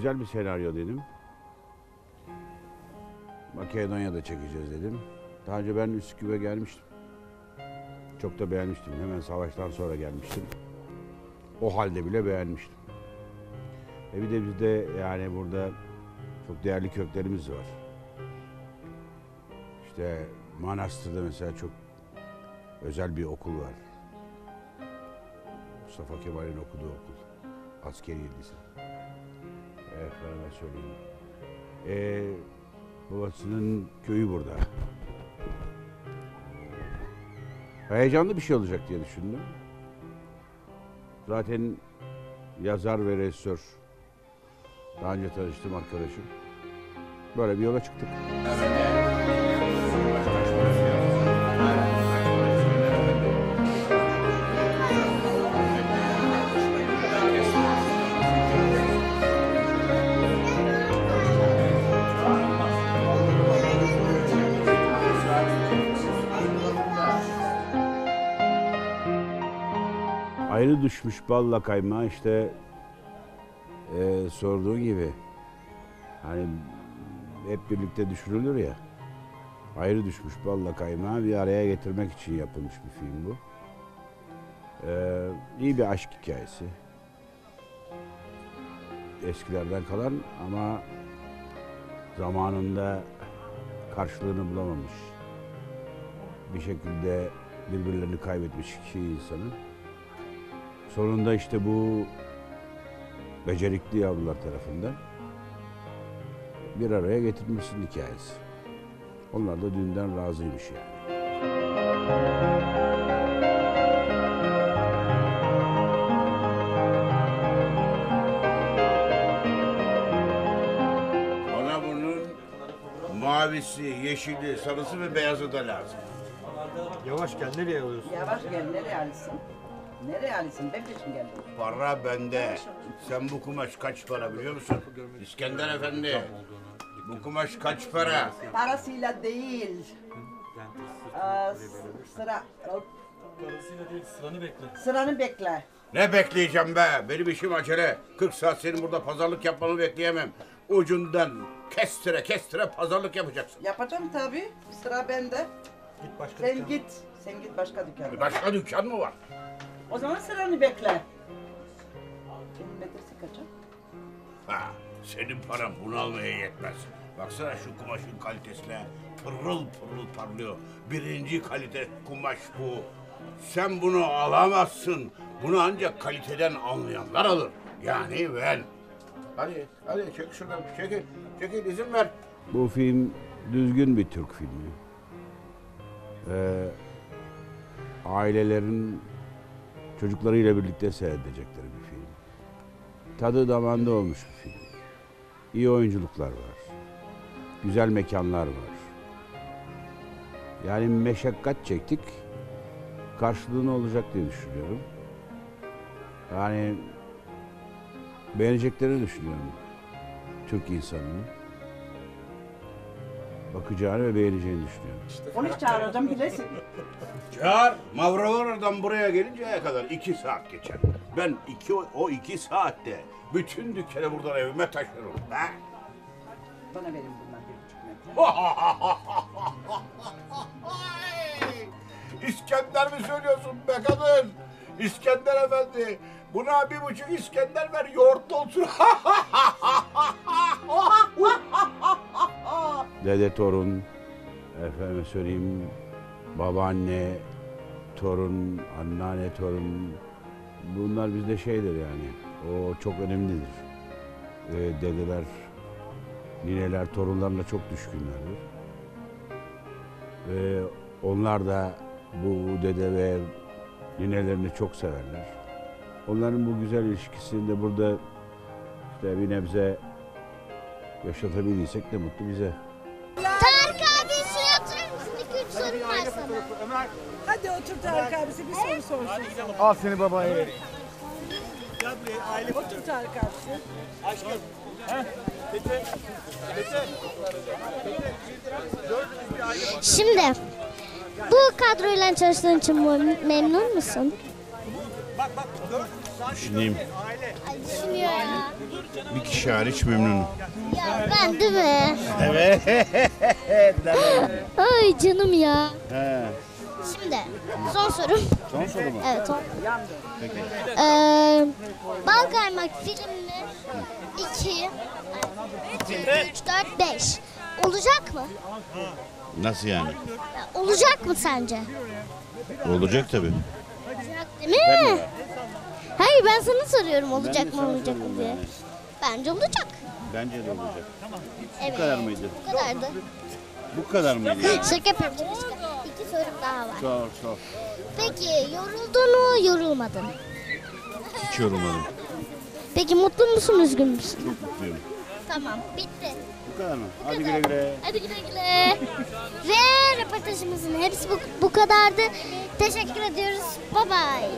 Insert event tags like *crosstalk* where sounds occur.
güzel bir senaryo dedim. Makedonya'da çekeceğiz dedim. Daha önce ben Üsküp'e gelmiştim. Çok da beğenmiştim. Hemen savaştan sonra gelmiştim. O halde bile beğenmiştim. E bir de bizde yani burada çok değerli köklerimiz var. İşte Manastır'da mesela çok özel bir okul var. Mustafa Kemal'in okuduğu okul. Askeri Lise. Efendime söyleyeyim. Ee, babasının köyü burada. Heyecanlı bir şey olacak diye düşündüm. Zaten yazar ve rejisör. Daha önce tanıştım arkadaşım. Böyle bir yola çıktık. Ayrı düşmüş balla kaymağı işte e, sorduğun gibi hani hep birlikte düşürülür ya ayrı düşmüş balla kaymağı bir araya getirmek için yapılmış bir film bu. E, iyi bir aşk hikayesi. Eskilerden kalan ama zamanında karşılığını bulamamış. Bir şekilde birbirlerini kaybetmiş iki insanın. Sonunda işte bu becerikli yavrular tarafından bir araya getirilmesinin hikayesi. Onlar da dünden razıymış yani. Bana bunun mavisi, yeşili, sarısı ve beyazı da lazım. Yavaş gel nereye alıyorsun? Yavaş gel nereye alısın? Nereye alısın? Ben peşin geldim. Para bende. Sen bu kumaş kaç para biliyor musun? İskender Efendi. Bu kumaş kaç para? Parasıyla değil. Aa, sıra Parasıyla değil sıranı bekle. sıranı bekle. Ne bekleyeceğim be? Benim işim acele. 40 saat senin burada pazarlık yapmanı bekleyemem. Ucundan kestire kestire pazarlık yapacaksın. Yapacağım tabii. Sıra bende. Git başka Sen dükkana. git. Sen git başka dükkana. Başka dükkan mı var? O zaman sıranı bekle. Senin metresi kaça? Ha, senin paran bunu almaya yetmez. Baksana şu kumaşın kalitesine pırıl pırıl parlıyor. Birinci kalite kumaş bu. Sen bunu alamazsın. Bunu ancak kaliteden anlayanlar alır. Yani ben. Hadi, hadi çek şuradan, çekil. Çekil, izin ver. Bu film düzgün bir Türk filmi. Ee, ailelerin çocuklarıyla birlikte seyredecekleri bir film. Tadı damağında olmuş bir film. İyi oyunculuklar var. Güzel mekanlar var. Yani meşakkat çektik. Karşılığını olacak diye düşünüyorum. Yani beğeneceklerini düşünüyorum. Türk insanının bakacağını ve beğeneceğini düşünüyorum. Onu çağıracağım bilesin. Çağır, Mavralara'dan buraya gelinceye kadar iki saat geçer. Ben iki, o iki saatte bütün dükkanı buradan evime taşırım. Ha? Bana verin bundan bir buçuk metre. *laughs* İskender mi söylüyorsun be kadın? İskender efendi. Buna bir buçuk İskender ver yoğurtlu olsun. *laughs* *laughs* Dede torun, efendim söyleyeyim babaanne, torun, anneanne torun. Bunlar bizde şeydir yani. O çok önemlidir. Ee, dedeler, nineler torunlarına çok düşkünlerdir. Ve onlar da bu dede ve ninelerini çok severler. Onların bu güzel ilişkisini de burada işte bir nebze yaşatabildiysek ne mutlu bize. Sorum var sana. Ömer Hadi otur Tarık abisi bir soru sorsun. al seni babaya vereyim. Otur Tarık abisi. Şimdi bu kadroyla çalıştığın için mem- memnun musun? Düşüneyim. Ay düşünüyor ya. Bir kişi hariç memnunum. Ya ben değil mi? Evet. *laughs* Ay canım ya. He. Şimdi son sorum. Son soru mu? Evet son. Peki. Ee, bal kaymak filmli 2 3 4 5 olacak mı? Nasıl yani? Ya, Olacak mı sence? Olacak tabii. Olacak değil mi? Hayır ben sana soruyorum olacak mı olmayacak mı diye. Bence olacak. Bence de olacak. Evet. kadar mıydı? Bu kadardı. Bu kadar mıydı? Şaka yapıyorum şaka şaka. İki sorum daha var. Sor sor. Peki yoruldun mu yorulmadın? Hiç yorulmadım. Peki mutlu musun üzgün müsün? Çok mutluyum. Tamam bitti. Bu kadar mı? Hadi güle güle. Hadi güle güle. Ve röportajımızın hepsi bu, bu kadardı. Teşekkür ediyoruz. Bye bye.